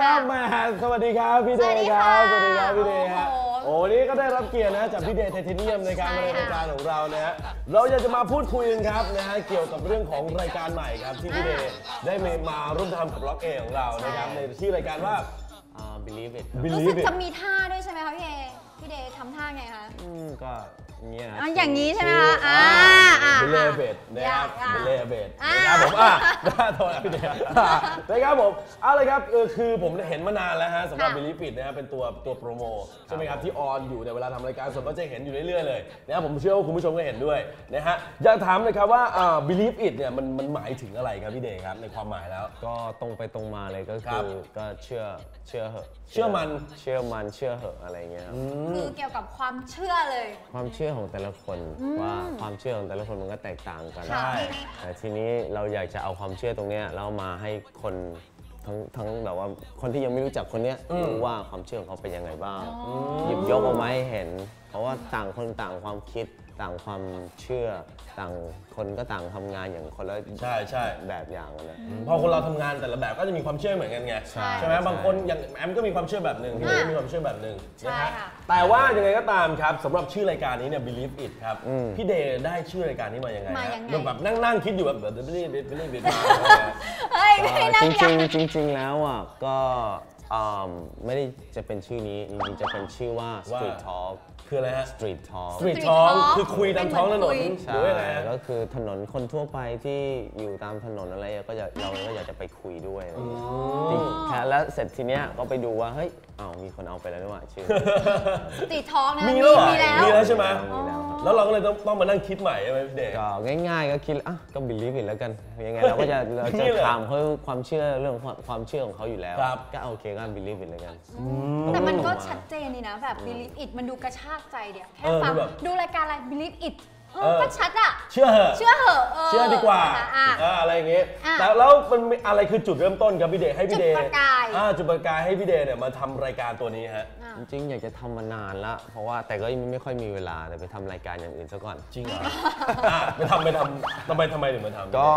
ครับแหมาสวัสดีครับพี่เดย์ครับสวัสดีค่ะสวัสดีครับพี่เดย์ฮะโอ้โหโอ้วันนี้ก็ได้รับเกียรตินะจากพี่เดย์ไทเทเนียมในการใช่มาในค่ะรายการของเรานะฮะเราอยากจะมาพูดคุยกันครับนะฮะเกี่ยวกับเรื่องของรายการใหม่ครับที่พี่เดย์ได้มามาร่วมทำกับ Block Out ของเรานะครับในที่รายการว่าอ่า believe it ครับรู้สึ Believe ก It จะมีท่าด้วยใช่ไหมคะพี่เอพี่เดย์ทำท่าไงคะ อืมก็อย่างเงี้ยนะอะอย่างนี้ใช่ไหมคะอ่าอ่า believe it นะครับอ่า believe it อ่า นะครับผมอะน่าโทษนะพี่เดชนะครับผมเอาเลยครับเออคือผมเห็นมานานแล้วฮะสำหรับค่ะ บิลลี่ปิดนะฮะเป็นตัวตัวโปรโมใช่ไหมครับที่ออนอยู่ในเวลาทำรายการสดก็จะเห็นอยู่เรื่อยๆเลยนะครับผมเชื่อว่าคุณผู้ชมก็เห็นด้วยนะฮะอยากถามเลยครับว่าอ่า believe it เนี่ยมันมันหมายถึงอะไรครับพี่เดชครับในความหมายแล้ว ก็ตรงไปตรงมาเลยก็ครัคืบอก็เชื่อเชื่อเหอะเชื่อมัน เชื่อมันเชื่อเหอะอะไรเงี้ยครับ คือเกี่ยวกับความเชื่อเลย ความเชื่อของแต่ละคนว่าความเชื่อของแต่ละคนมันก็แตกต่างกันค่ะใช่ แต่ทีนี้เราอยากจะเอาความเชื่อตรงเนี้ยแล้วมาให้คนทั้งทั้งแบบว่าคนที่ยังไม่รู้จักคนเนี้ยรู้ว่าความเชื่อของเขาเป็นยังไงบ้างหยิบยกออกมาให้เห็น เพราะว่าต่างคนต่างความคิดต่างความเชื่อต่างคนก็ต่างทำงานอย่างคนละใช่ใช่ แบบอย่างอะนะ พอคนเราทำงานแต่ละแบบก็จะมีความเชื่อเหมือนกันไงใช่ใช่ไหมใช่ บางคนอย่างแอมก็มีความเชื่อแบบหนึ่งพี่เดชก็มีความเชื่อแบบหนึ่งใช่นะฮะค่ะ แต่ว่ายังไงก็ตามครับสำหรับชื่อรายการนี้เนี่ย believe it ครับ พี่เดย์ได้ชื่อรายการนี้มายังไงมาฮะยังไงแบบแบบนั่งนั่งคิดอยู่แบบเดี๋ยวไม่ได้ไม่ได้ไม่ได้มาเฮ้ยไม่ได้นั่งจยัริงงๆจริง ๆ แล้วอะก็อ่าไม่ได้จะเป็นชื่อนี้จริงๆจะเป็นชื่อว่า street talk คืออะไรฮะ street talk street Street talk Talk คือคุยตามท้องถนนเป็นเหมือนคุยหใช่รือว่าไงฮะ ก็คือถนนคนทั่วไปที่อยู่ตามถนนอะไรก็จะเราก็อยากจะไปคุยด้วยอะไรอย่างเงี้ยจริงแค่แล้วเสร็จทีเนี้ยก็ไปดูว่าเฮ้ยอ้าวมีคนเอาไปแล้วนี่หว่าชื่อตีท้องนะมีแล้วเหรอมีแล้ว มีแล้วใช่ไหมมีแล้วครับ แล้วเราก็เลยต้องต้องมานั่งคิดใหม่ใช่ไหมพี่เดย์ก็ง่ายๆก็คิดอะก็ believe it แล้วกันยังไงเราก็จะเรานี่จะเลยถามเขาความเชื่อเรื่องความความเชื่อของเขาอยู่แล้ว ครับ ก็โอเคก็ believe it แล้วกัน แต่มันก็ตรงๆชัดเจนนี่นะแบบ believe it มันดูกระชากใจเดียวแค่เออฟังดูแบบ ดูรายการอะไร believe it เออเออก็ชัดอะ เชื่อเหอะ เชื่อเหอะเชื่อดีกว่านะคะอะ อ่าอะไรอย่างงี้อะแต่แล้วมันมีอะไรคือจุดเริ่มต้นครับพี่เดย์ให้พี่เดย์จุดประกาย อ่จุดประกายให้พี่เดย์เนี่ยมาทำรายการตัวนี้ฮะอะจริงๆ อยากจะทำมานานละ เพราะว่าแต่ก็ยังไม่ค่อยมีเวลาแต่ไปทำรายการอย่างอื่นซะก่อน จริงเหรออะไปทำไปทำทำไมทำไมถึงมาทำก็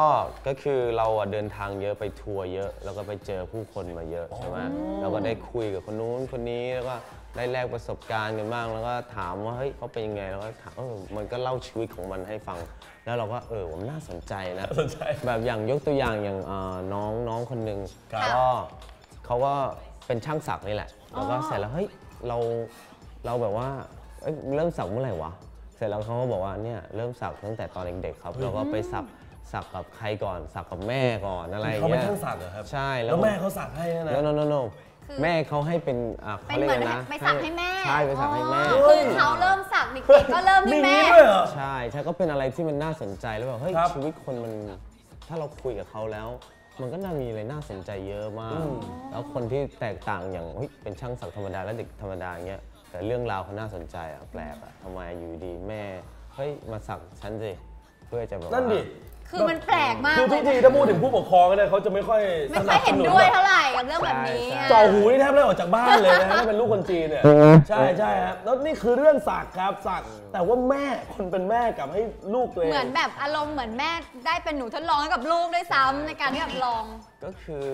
ก็คือเราอะเดินทางเยอะไปทัวร์เยอะ แล้วก็ไปเจอผู้คนมาเยอะใช่ไหมเราก็ได้คุยกับคนนู้นคนนี้แล้วก็ได้แลกประสบการณ์กันบ้างแล้วก็ถามว่าเฮ้ยเขาเป็นยังไงแล้วก็ถามเออมันก็เล่าชีวิตของมันให้ฟัง แล้วเราก็เออผมน่าสนใจนะสนใจแบบอย่างยกตัวอย่างอย่างเอ่อน้องน้องคนหนึ่งครับ ก็เขาก็เป็นช่างศักดิ์นี่แหละ แล้วก็เสร็จแล้วเฮ้ยเราเราแบบว่าเอ้ยเริ่มสักเมื่อไหร่วะ เสร็จแล้วเขาก็บอกว่าเนี่ยเริ่มสักตั้งแต่ตอนเด็กๆครับเราก็ไปสักสักกับใครก่อน สักกับแม่ก่อนอะไรอย่างเขาเป็นเงี้ยช่างสักเหรอครับใช่แล้แล้ววแม่เขาสักให้นะโนโนโนโนคือ แม่เขาให้เป็นอ่าเป็เขานเรียเหกมือนอะไรนะไปสักให้แม่ใช่ไปสักให้แม่อ๋อคือเขาเริ่มสัก เด็กๆก็เริ่มมีที่นี้แม่ด้วยเหรอ ใช่ใช่ก็เป็นอะไรที่มันน่าสนใจแล้วแบบเฮ้ยครับ ชีวิตคนมันถ้าเราคุยกับเขาแล้ว มันก็น่ามีอะไรน่าสนใจเยอะมาก แล้วคนที่แตกต่างอย่างเฮ้ยเป็นช่างสักธรรมดาและเด็กธรรมดาอย่างเงี้ยแต่เรื่องราวเขาน่าสนใจอะแปลกอะทำไมอยู่ดีแม่เฮ้ยมาสักฉันสิเพื่อจะแบบว่านั่นดิ คือมันแปลกมากคือทุกทีถ้าพูดถึงผู้ปกครองเนี่ยเขาจะไม่ค่อยไม่ค่อยเห็นด้วยเท่าไหร่กับเรื่องแบบนี้ใช่อะจ่อหูนี่แทบไม่ได้ออกจากบ้านเลยนะถ้าเป็นลูกคนจีนเนี่ยใช่ใช่ครับแล้วนี่คือเรื่องสักครับสักแต่ว่าแม่คนเป็นแม่กลับให้ลูกตัวเองเหมือนแบบอารมณ์เหมือนแม่ได้เป็นหนูทดลองให้กับลูกด้วยซ้ำในการที่แบบลอง ก็คือ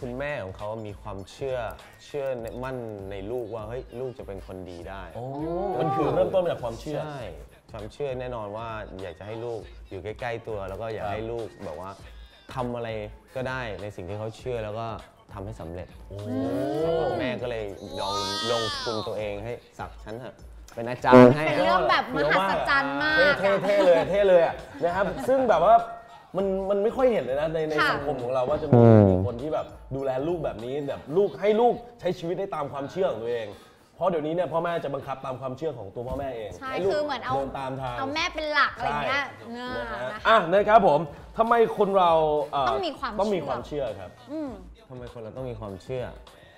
คุณแม่ของเขามีความเชื่อเชื่อในมั่นในลูกว่าเฮ้ยลูกจะเป็นคนดีได้โอ้มันคือเริ่มต้นมาจากความเชื่อใช่ ความเชื่อแน่นอนว่าอยากจะให้ลูกอยู่ใกล้ ๆตัว แล้วก็อยากครับให้ลูกแบบว่าทำอะไรก็ได้ในสิ่งที่เขาเชื่อแล้วก็ทำให้สำเร็จแม่ก็เลยลองลงทุนตัวเองให้สักฉันเถอะเป็นอาจารย์ให้เป็นเรื่องแบบมหัศจรรย์มาก เท่เท่ๆเลยเท่เลยอะนะครับ ซึ่งแบบว่ามันมันไม่ค่อยเห็นเลยนะในในค่ะ สังคมของเราว่าจะมีมีคนที่แบบดูแลลูกแบบนี้แบบลูกให้ลูกใช้ชีวิตได้ตามความเชื่อของตัวเองเพ ราะเดี๋ยวนี้เนี่ยพ่อแม่จะบังคับตามความเชื่อของตัวพ่อแม่เองใช่ลูกคือเหมือนเอา เดินตามทางเอาแม่เป็นหลักอะไรอย่างเงี้ยใช่เนอะนะฮะนะ อะนะครับผมทำไมคนเราเต้องมีความต้องมีเชื่อ ความเชื่อครับ อืม ทำไมคนเราต้องมีความเชื่อ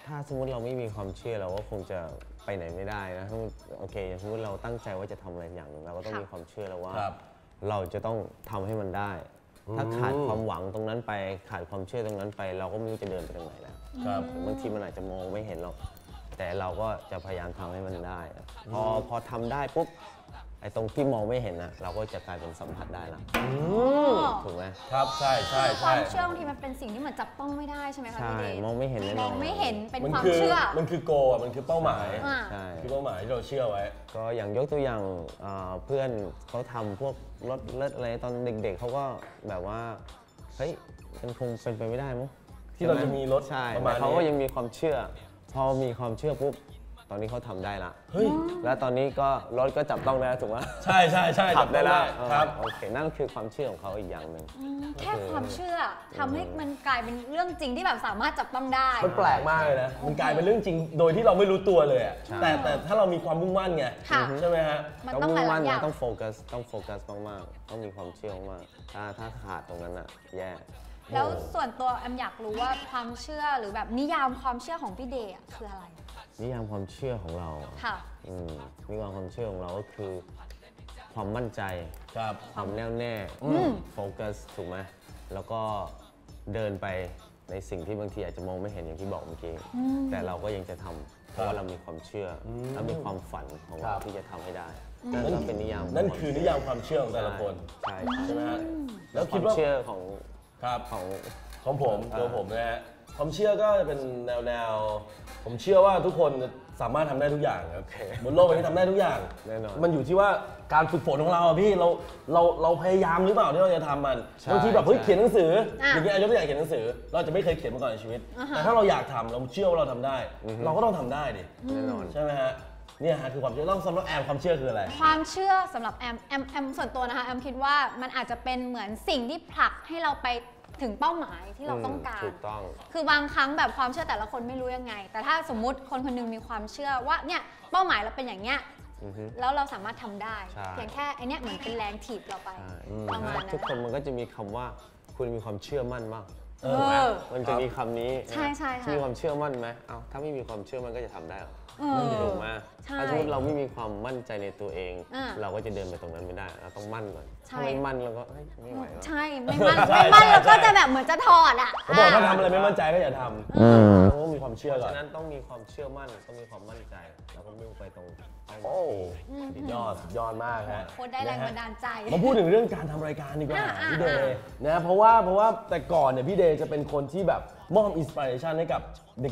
ถ้าสมมติเราไม่มีความเชื่อเราก็คงจะไปไหนไม่ได้นะถ้าโอเคอย่างสมมติเราตั้งใจว่าจะทำอะไรอย่างหนึ่งเราก็ต้องค่ะ มีความเชื่อแล้วว่า ครับเราจะต้องทำให้มันได้ ถ้าขาดความหวังตรงนั้นไปขาดความเชื่อตรงนั้นไป เราก็ไม่รู้จะเดินไปทางไหนแล้วครับ บางทีมันอาจจะมองไม่เห็นหรอก แต่เราก็จะพยายามทำให้มันได้อะพอพอทำได้ปุ๊บไอไอ้ตรงที่มองไม่เห็นนะเราก็จะกลายเป็นสัมผัสได้ละอืมถูกไหมครับใช่ใช่คใช่วามเชื่อบางทีมันเป็นสิ่งที่เหมือนจับต้องไม่ได้ใช่ไหมคะใช่พี่เดชมองไม่เห็นแน่นอนมองไม่เห็นเป็นมันความคือเชื่อ มันคือโกอะมันคือเป้าหมาย อ่า ใช่ คือเป้าหมายที่เราเชื่อไว้ ก็อย่างยกตัวอย่างเอ่อเพื่อนเขาทำพวกรถเลิศอะไรตอนเด็กๆเขาก็แบบว่าเฮ้ยมันคงเป็นไปไม่ได้มั้งที่เราจะมีรถใช่ประมาณแต่เขาก็นี้ยังมีความเชื่อ พอมีความเชื่อปุ๊บตอนนี้เขาทำได้ละเฮ้ย แล้วตอนนี้ก็รถก็จับต้องได้แล้วถูกไหมใช่ใช่ใช่ขับได้แล้วจัครับเออโอเคนั่นคือความเชื่อของเขาอีกอย่างหนึ่ง อืมแค่ความเชื่อทำให้มันกลายเป็นเรื่องจริงที่แบบสามารถจับต้องได้ มันแปลกมากเลยนะ มันกลายเป็นเรื่องจริงโดยที่เราไม่รู้ตัวเลยอะใช่ แต่แต่ถ้าเรามีความมุ่งมั่นไง ค่ะ ใช่ไหมฮะ มันต้องต้องหมุ่งลามั่ยนๆอย่านะงต้องโฟกัสต้องโฟกัสมากๆต้องมีความเชื่อมากๆถ้าถ้าขาดตรงนั้นอะแย่ แล้วส่วนตัวแอมอยากรู้ว่าความเชื่อหรือแบบนิยามความเชื่อของพี่เดย์อะคืออะไร นิยามความเชื่อของเราค่ะ อืมนิยามความเชื่อของเราก็คือ ความมั่นใจครับความแน่วแน่มโฟกัสถูกไหมแล้วก็เดินไปในสิ่งที่บางทีอาจจะมองไม่เห็นอย่างที่บอกเมื่อกี้แต่เราก็ยังจะทำเพราะว่าเรามีความเชื่ออและมีความฝันของครัเราบที่จะทำให้ได้นั่นก็เป็นนิยามนั่นคือนิยามความเชื่อของแต่ละคน ใช่ใช่ไหมฮะแล้แล้ววคคิวาดมว่าเชื่อของ ครับของ ของผมอ่า ตัวผมนะฮะความเชื่อก็จะเป็นแนวแนวๆผมเชื่อว่าทุกคนสามารถทำได้ทุกอย่างครับบนโลกใบนี้ทำได้ทุกอย่างแน่นอนมันอยู่ที่ว่าการฝึกฝนของเราอะพี่เราเราเราพยายามหรือเปล่าที่เราจะทำมันใช่บางทีแบบเฮ้ยใช่ เขียนหนังสืออะอย่างเงี้ยยกตัวอย่างเขียนหนังสือ เราจะไม่เคยเขียนมาก่อนในชีวิตแต่ถ้าเราอยากทำเราเชื่อว่าเราทำได้ เราก็ต้องทำได้ดิแน่นอน ใช่ไหมฮะเนี่ยฮะคือความเชื่อต้องสำหรับแอมความเชื่อคืออะไร ความเชื่อสำหรับแอมแอมแอมส่วนตัวนะคะแอมคิดว่ามันอาจจะเป็นเหมือนสิ่งที่ผลักให้เราไป ถึงเป้าหมายที่เราต้องการ ถูกต้อง คือบางครั้งแบบความเชื่อแต่ละคนไม่รู้ยังไง แต่ถ้าสมมุติคนคนหนึงมีความเชื่อว่าเนี่ยเป้าหมายเราเป็นอย่างเงี้ยอือฮึแล้วเราสามารถทำได้ใช่เพียงแค่ไอเนี้ยเหมือนเป็นแรงถีบเราไปใช่ประมาณนั้นทุกคนมันก็จะมีคำว่าคุณมีความเชื่อมั่นมากเออมันจะมีคำนี้ใช่ใช่ค่ะมีความเชื่อมั่นไหมเอ้าถ้าไม่มีความเชื่อมั่นก็จะทำได้เหรอ เออถูกไหมใช่ถ้าสมมติเราไม่มีความมั่นใจในตัวเอง อ่าเราก็จะเดินไปตรงนั้นไม่ได้เราต้องมั่นก่อนใช่ถ้าไม่มั่นเราก็เฮ้ยไม่ไหวแล้ว ใช่ไม่มั่นใช่ไม่มั่นใช่ เราก็ใช่จะแบบเหมือนจะถอดอะเขาบอกถ้าอะทำอะไรไม่มั่นใจก็อย่าทำอืมต้องมีความเชื่อก่อนฉะนั้นต้องมีความเชื่อมั่นต้องมีความมั่นใจ แล้วก็มุ่งไปตรงเป้าหมาย โอ้สุดยอดสุดยอดมากฮะ โคตรได้แรงบันดาลใจ มาพูดถึงเรื่องการทำรายการดีกว่าอะอะพี่เดย์นะเพราะว่าเพราะว่าแต่ก่อนเนี่ยพี่เดย์จะเป็นคนที่แบบมอบ inspiration ให้กับ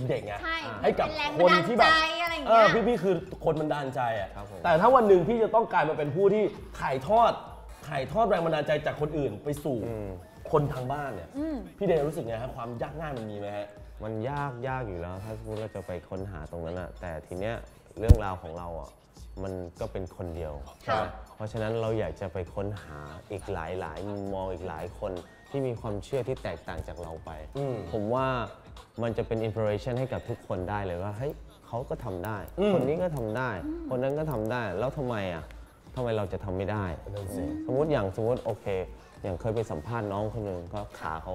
เด็กๆไงใช่ให้กับเป็นคนที่แบบแรงบันดาลใจอะไรอย่างเงี้ยเออพี่พี่คือคนบันดาลใจอะครับผม แต่ถ้าวันหนึ่งพี่จะต้องกลายมาเป็นผู้ที่ถ่ายทอดถ่ายทอดแรงบันดาลใจจากคนอื่นไปสู่คนทางบ้านเนี่ยพี่เดย์รู้สึกไงฮะความยากง่ายมันมีไหมฮะ มันยากยากอยู่แล้ว ถ้าสมมติเราจะไปค้นหาตรงนั้นอะแต่ทีเนี้ยเรื่องราวของเราอะมันก็เป็นคนเดียว ค่ะ เพราะฉะนั้นเราอยากจะไปค้นหาอีกหลายหลายมุมมองอีกหลายคน ที่มีความเชื่อที่แตกต่างจากเราไป อืม ผมว่ามันจะเป็นอินสปิเรชันให้กับทุกคนได้เลยว่าเฮ้ยเขาก็ทำได้ อืม คนนี้ก็ทำได้ คนนั้นก็ทำได้ แล้วทำไมอะทำไมเราจะทำไม่ได้ นั่นสิ สมมติอย่างสมมติโอเค อย่างเคยไปสัมภาษณ์น้องคนหนึ่งก็ขาเขา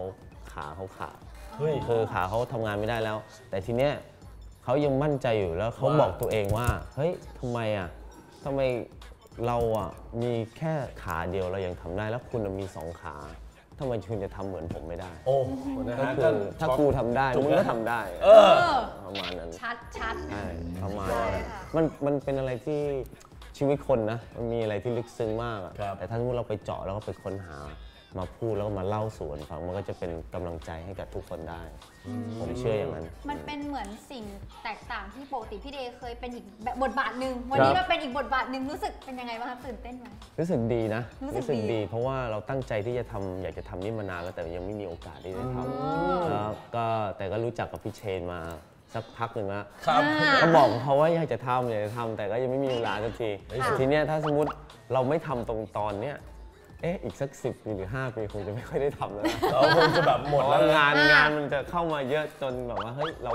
ขาเขาขาด เฮ้ย คือขาเขาทำงานไม่ได้แล้ว แต่ทีเนี้ยเขายังมั่นใจอยู่แล้วเขาว่า บอกตัวเองว่า เฮ้ยทำไมอะทำไมเราอะมีแค่ขาเดียวเรายังทำได้แล้วคุณน่ะมีสองขา ทำไมคุณจะทำเหมือนผมไม่ได้โอ้นะก็ฮะคือถ้ากูทำได้ถูกมึงไหมก็ทำได้เออเออ ประมาณนั้น ชัดชัด ใช่ประมาณใช่นั้นค่ะมันมันเป็นอะไรที่ชีวิตคนนะ มันมีอะไรที่ลึกซึ้งมากอะครับ แต่ถ้าสมมติเราไปเจาะแล้วก็ไปค้นหา มาพูดแล้วก็มาเล่าสู่กันฟังมันก็จะเป็นกำลังใจให้กับทุกคนได้ ผมเชื่ออย่างนั้น มันเป็นเหมือนสิ่งแตกต่างที่ปกติพี่เดย์เคยเป็นอีกแบบบทบาทหนึ่งวันนี้ครับมาเป็นอีกบทบาทหนึ่งรู้สึกเป็นยังไงบ้างคะตื่นเต้นไหม รู้สึกดีนะรู้สึกดี เพราะว่าเราตั้งใจที่จะทำอยากจะทำนี่มานานแล้วแต่ยังไม่มีโอกาสที่ได้ทำแล้วก็แต่ก็รู้จักกับพี่เชนมาสักพักหนึ่งแล้ว ครับ อ่า ก็บอกเขาว่าอยากจะทำอยากจะทำแต่ก็ยังไม่มีเวลาสักทีค่ะแต่ทีเนี้ยถ้าสมมติเราไม่ทำตรงตอนเนี้ย เอ๊ะอีกสักสิบปีหรือ 5 ปีคงจะไม่ค่อยได้ทำแล้วนะเราคงจะแบบหมดเพแล้วราะนะงานอ่างงานมันจะเข้ามาเยอะจนแบบว่าเฮ้ยเรา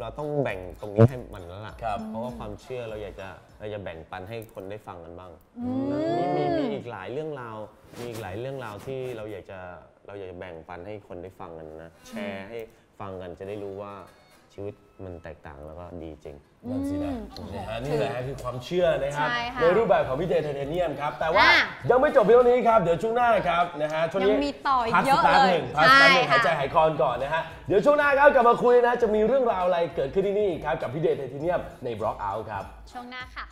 เราต้องแบ่งตรงนี้ให้มันแล้วล่ะ ครับ เพราะว่าความเชื่อเราอยากจะเราจะแบ่งปันให้คนได้ฟังกันบ้างมีมีมีอีกหลายเรื่องราวมีอีกหลายเรื่องราวที่เราอยากจะเราอยากจะแบ่งปันให้คนได้ฟังกันนะแชร์ให้ฟังกันจะได้รู้ว่าชีวิต มันแตกต่างแล้วก็ดีจริง นั่นสินะอืมนะฮะนี่แหละฮะคือความเชื่อนะครับใช่ค่ะในรูปแบบของพี่เดย์ไทเทเนียมครับ แต่ว่าอะยังไม่จบเพียงเท่านี้ครับ เดี๋ยวช่วงหน้าครับนะฮะช่วงนี้ยังมีต่ออีกพักเยอะสักแป๊บเลยหนึ่งพักสักแป๊บหนึ่งใช่ค่ะ หายใจหายคอก่อนนะฮะเดี๋ยวช่วงหน้าครับกลับมาคุยนะจะมีเรื่องราวอะไรเกิดขึ้นที่นี่ครับกับพี่เดย์ไทเทเนียมใน Block Out ครับ ช่วงหน้าค่ะ